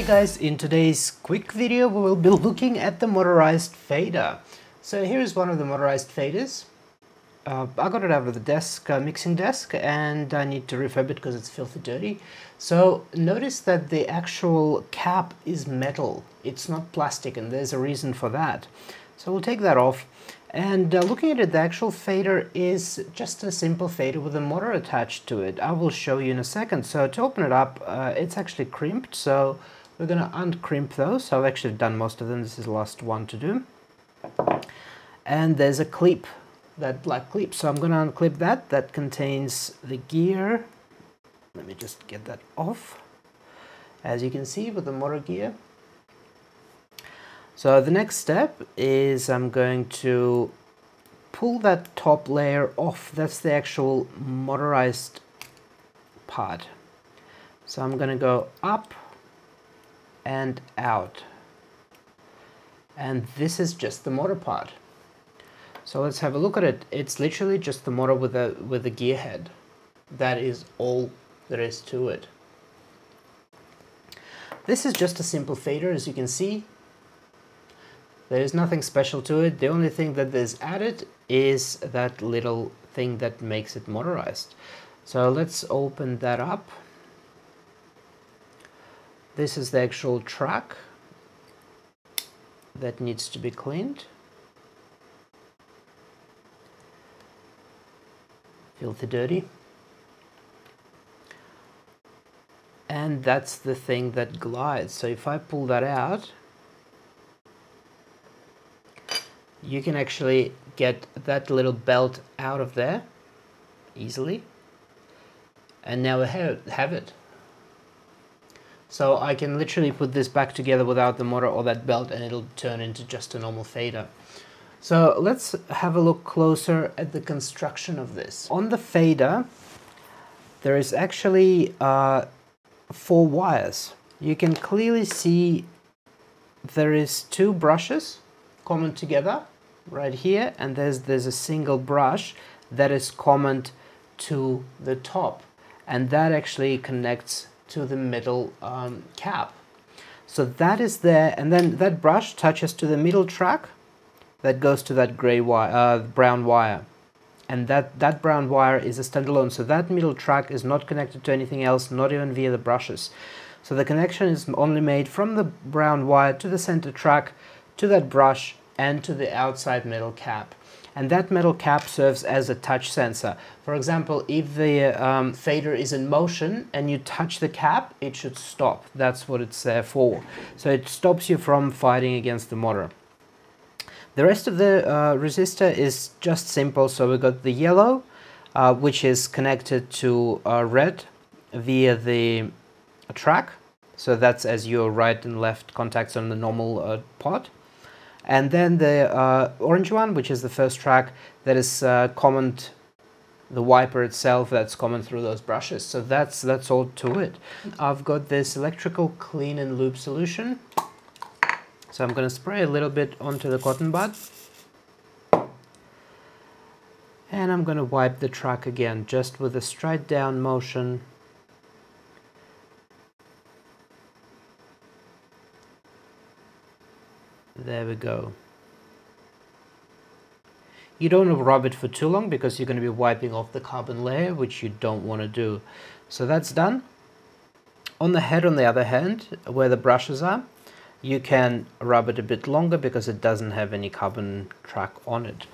Hey guys, in today's quick video we will be looking at the motorized fader. So here's one of the motorized faders. Uh, I got it out of the desk, uh, mixing desk, and I need to refurb it because it's filthy dirty. So notice that the actual cap is metal, it's not plastic, and there's a reason for that. So we'll take that off. And uh, looking at it, the actual fader is just a simple fader with a motor attached to it. I will show you in a second. So to open it up, uh, it's actually crimped. So we're going to uncrimp those. I've actually done most of them. This is the last one to do. And there's a clip, that black clip. So I'm going to unclip that. That contains the gear. Let me just get that off. As you can see with the motor gear, so the next step is I'm going to pull that top layer off. That's the actual motorized part. So I'm going to go up and out. And this is just the motor part. So let's have a look at it. It's literally just the motor with a with a gear head. That is all there is to it. This is just a simple fader as you can see there's nothing special to it. The only thing that is added is that little thing that makes it motorized. So let's open that up. This is the actual track that needs to be cleaned. Filthy dirty. And that's the thing that glides. So if I pull that out, you can actually get that little belt out of there easily and now have, have it. So I can literally put this back together without the motor or that belt and it'll turn into just a normal fader. So let's have a look closer at the construction of this. On the fader, there is actually uh, four wires. You can clearly see there is two brushes common together right here and there's there's a single brush that is common to the top and that actually connects to the middle um, cap so that is there and then that brush touches to the middle track that goes to that gray wire uh, brown wire. And that that brown wire is a standalone so that middle track is not connected to anything else not even via the brushes. So the connection is only made from the brown wire to the center track to that brush and to the outside middle cap. And that metal cap serves as a touch sensor. For example, if the um, fader is in motion and you touch the cap, it should stop. That's what it's there for. So it stops you from fighting against the motor. The rest of the uh, resistor is just simple. So we got the yellow, uh, which is connected to uh, red via the track. So that's as your right and left contacts on the normal uh, pot. And then the uh, orange one, which is the first track, that is uh, common, the wiper itself, that's common through those brushes. So that's, that's all to it. I've got this electrical clean and lube solution. So I'm to spray a little bit onto the cotton bud. And I'm to wipe the track again, just with a straight down motion There we go. You don't rub it for too long because you're going to be wiping off the carbon layer, which you don't want to do. So that's done. On the head, on the other hand, where the brushes are, you can rub it a bit longer because it doesn't have any carbon track on it.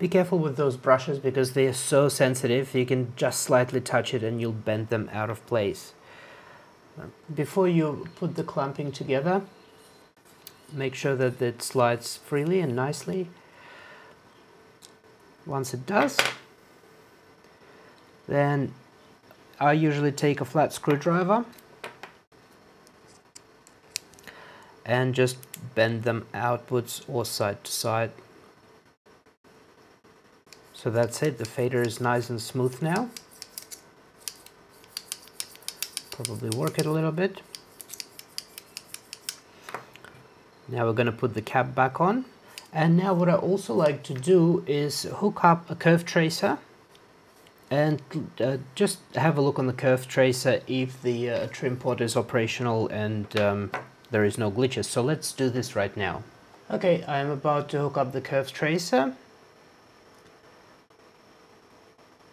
Be careful with those brushes because they are so sensitive, you can just slightly touch it and you'll bend them out of place. Before you put the clamping together, make sure that it slides freely and nicely. Once it does, then I usually take a flat screwdriver and just bend them outwards or side to side. So that's it, the fader is nice and smooth now. Probably work it a little bit. Now we're going to put the cap back on. And now what I also like to do is hook up a curve tracer and uh, just have a look on the curve tracer if the uh, trim pot is operational and um, there is no glitches. So let's do this right now. Okay, I'm about to hook up the curve tracer.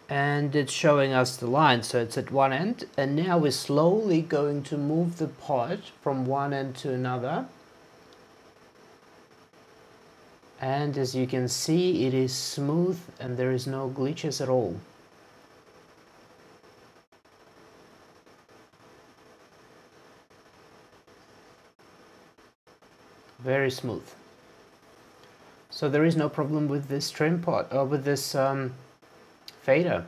And it's showing us the line, so it's at one end. And now we're slowly going to move the pot from one end to another. And as you can see, it is smooth and there is no glitches at all. very smooth. So there is no problem with this trim pot, or with this um, fader.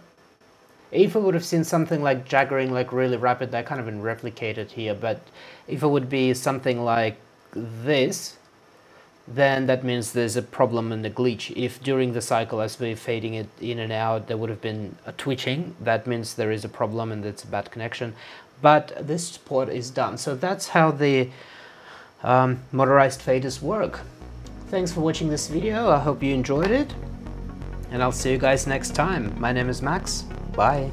If I would have seen something like jaggering, like really rapid, that kind of been replicated here, but if it would be something like this, then that means there's a problem in the glitch. If during the cycle as we're fading it in and out, there would have been a twitching, that means there is a problem and it's a bad connection. But this pot is done. So that's how the um, motorized faders work. Thanks for watching this video, I hope you enjoyed it, and I'll see you guys next time. My name is Max, bye.